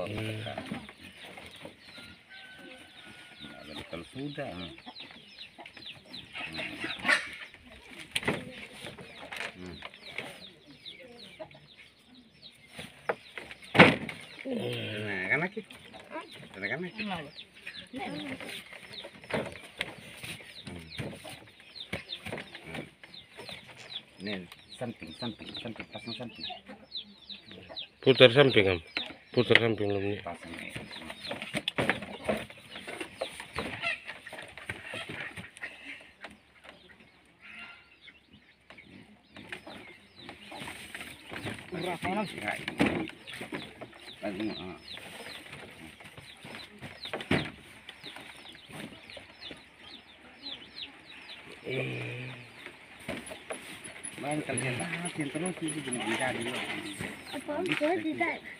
Oh, tekan. Nah, kalau sudah hmm. Hmm. Nah, kan lagi. Ada kan lagi. Hmm. Ini samping, samping, samping, pasang samping. Putar samping am. Putar samping ah. Eh. Bang, latihan terus itu dengan jadi loh. Apa? Boleh tidak?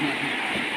はい。